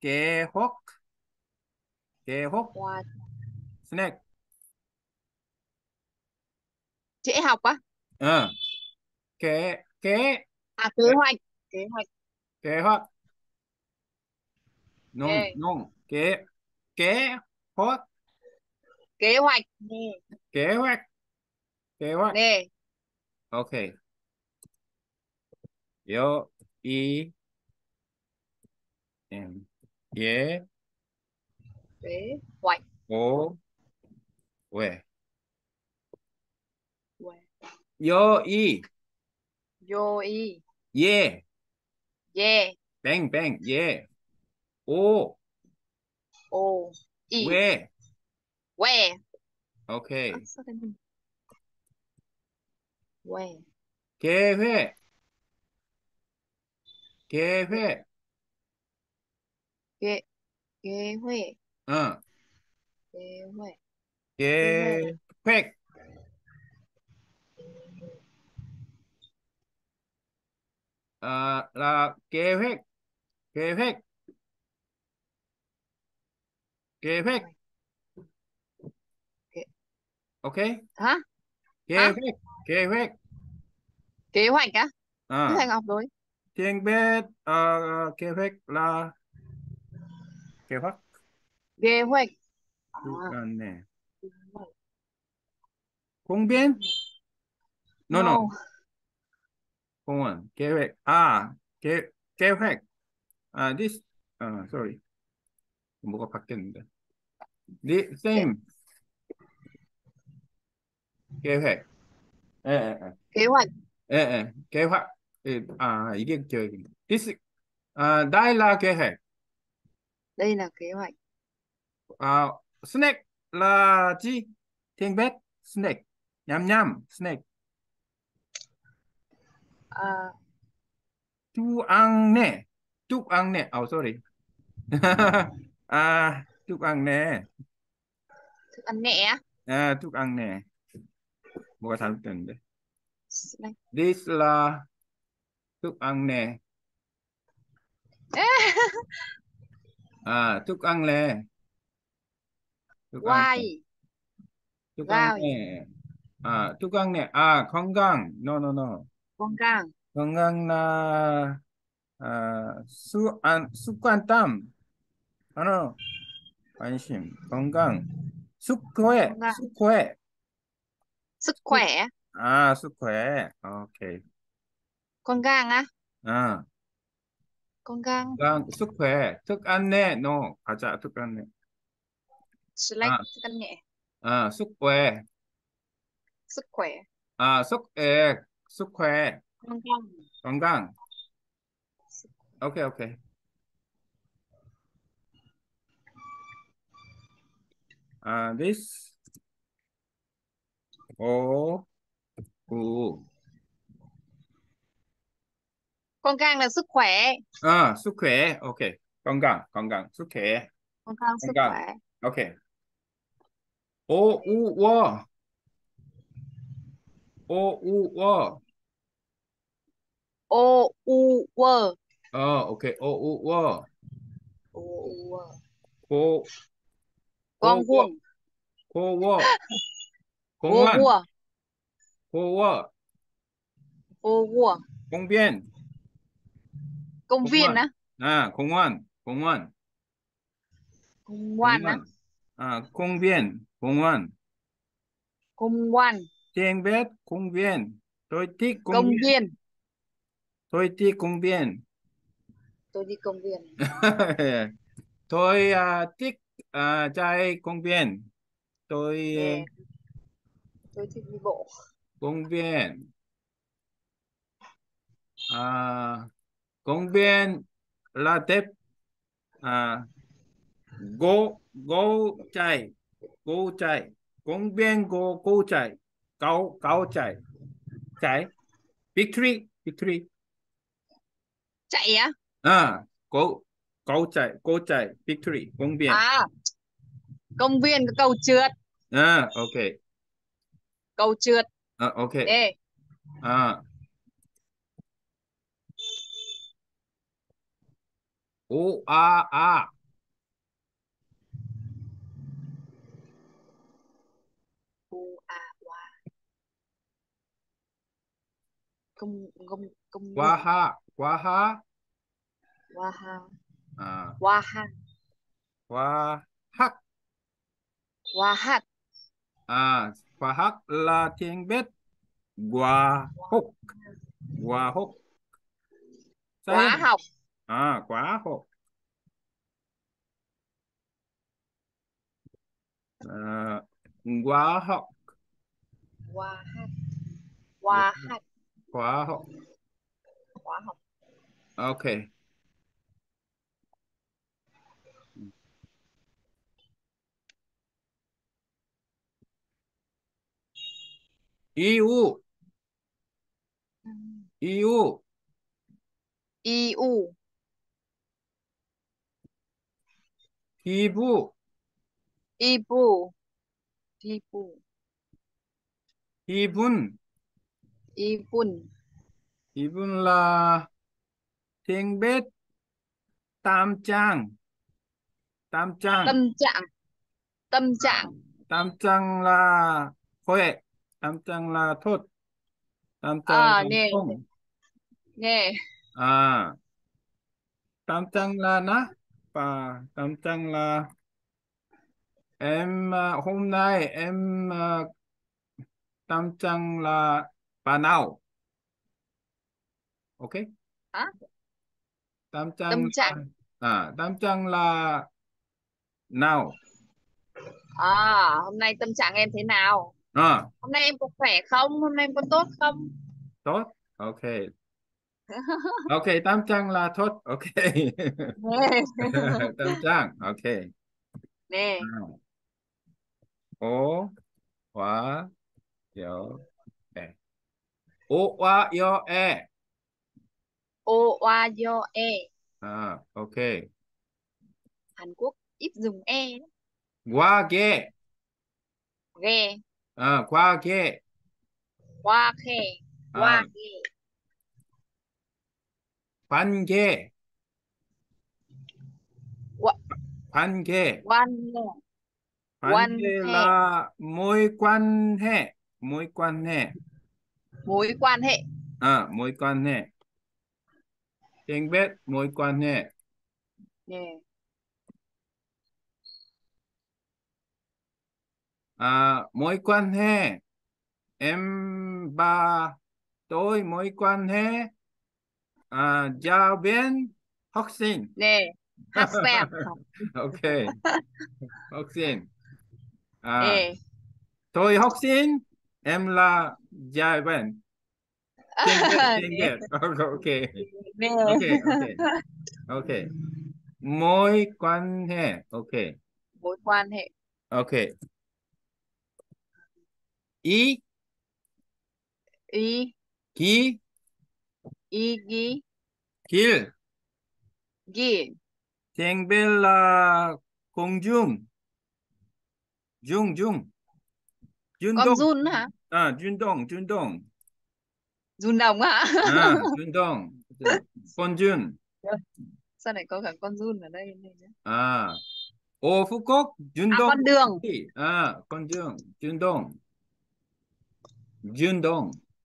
kế hoạch kế hoạch Hoa. snack. Trễ học á. ờ. Kế kế À kế hoạch. Kế hoạch. kế hoạch nông nông kế kế hoạch Kế hoạch. Kế hoạch. Kế hoạch. Nè. ok. Yo y em ye Kế hoạch. o we Uầy. yo y Vô y. ye Yeah. bang bang ye o Ô. Y. we Que. ok À, sao cái này? Que. kế hoạch kế hoạch Kế. Kế hoạch. ờ Kế hoạch. kế hoạch à, là kế hoạch kế hoạch kế hoạch ok Hả? kế hoạch kế hoạch Kế hoạch á? À Thành học rồi. tiếng biết ờ, kế hoạch là 계획? 계획. 아, 네. 공빈? No, no. 공원, 계획. 아, 계, 계획. 아, this, 아, sorry. 뭐가 바뀌었는데. The same. 계획. 예, 예, 예. 계획. 예, 예. 계획. 예, 아, 이게 계획입니다. This, 아, 다일라 계획. Đây là kế hoạch. 아, snack là gì? Tiếng Việt, snack. Nham nham, snack. À, Chú ăn nè. Chú ăn nè. Oh, sorry. à, chú ăn nè. thức ăn nhẹ á. 아, chú ăn nè. 뭐가 잘못됐는데. Snack. This là thức ăn nè. À, thức ăn nè. Thức ăn nè. Why? thức ăn Rồi. nè. À, thức ăn nè. À, 건강. No, no, no. Con gang. 건강 là à, 수, 안, 습관땀. 아, no. 관심. 건강. sức khỏe. 건강. sức khỏe. Sức khỏe. À, sức khỏe. Ok. Con gang á. À, 건강. 건강, sức khỏe, thức ăn nè, no, 가자, thức ăn nè. Select 아, thức ăn nhẹ. 아, sức khỏe. Sức khỏe. 아, sức khỏe, sức khỏe. 건강. 건강. 오케이, 오케이. 아, this. 오, 구. Con càng là sức khỏe. À, sức khỏe. Ok. Con càng, con càng, sức khỏe. Con càng, sức khỏe. Ok. o u o. Ô u o. Ô u o. Ờ, ok. o u o. Ô u o. Cô con vuông. Cô vuông. Cô vuông. Cô vuông. Cô vuông. Công viên Ô vua. 공변 Công viên á. 아 공원 공원 Công ngoan á. 공원 아 공변 공원 Công ngoan. tiếng Việt công viên tôi thích công, Công viên viên. tôi thích công viên Tôi đi công viên. tôi à, thích à, chạy công viên tôi Yeah. Tôi thích đi bộ. công viên à, công viên là đẹp à, go go chạy go chạy công viên go go chạy cao cao chạy chạy victory victory Chạy á. à go go chạy go chạy victory công viên À. Công viên có cầu trượt. à ok Cầu trượt. à, ok Ê. à O A A. u a wa công công công Quá ha, quá ha. wa ha À, wa ha quá hắc. wa hat À, quá hắc là tiếng biết. Quá húc. Húc. Sai quá học À, quá húc. À, quá học. wa hat wa hat Quá học. quá học Ok. EU, EU, iu 기부, ibu ibu 기분, ibun 기분 là tiếng biết, tam trang, tam trang, tâm trạng tâm trạng tam trang là khỏe, tam trang là tốt, tam trang À, là nè. không. nghe À, tam trang là na, và tam trang là em à, hôm nay em à, tam trang là bà nào, ok? Hả? Tam trang Tâm trạng. à tam trang là nào? À hôm nay tâm trạng em thế nào? À. Hôm nay em có khỏe không? Hôm nay em có tốt không? Tốt. Ok ok tam trang là tốt ok. Nè tam trang ok. Nè. Nào. O wa yo e o wa yo e. O oa yo e. À ok. Hàn Quốc ít dùng e. Wa ge ghe à qua ge qua khe à. Qua ghe Qua- quan ge quan nghe quan Quan ge hệ. là mối quan hệ mối quan hệ mối quan hệ à mối quan hệ tiếng biết mối quan hệ nè. À mối quan hệ em và tôi mối quan hệ à giáo viên học sinh. Nè hát xem ok. Học sinh. À nè. Tôi học sinh em là giáo viên tiếng biết tiếng biết ok nè. Ok ok. Ok. Mối quan hệ. Ok. Mối quan hệ. Ok. Ý. Y 기 y ghi 길 ghi 땡벨 là 공중 중중 con 준동 run hả 아 준동 준동 run đồng hả 아 준동 권준 sao lại có cả con run ở đây này nữa? 아 오후곡 à 준동 con đường 아 권준 준동 준동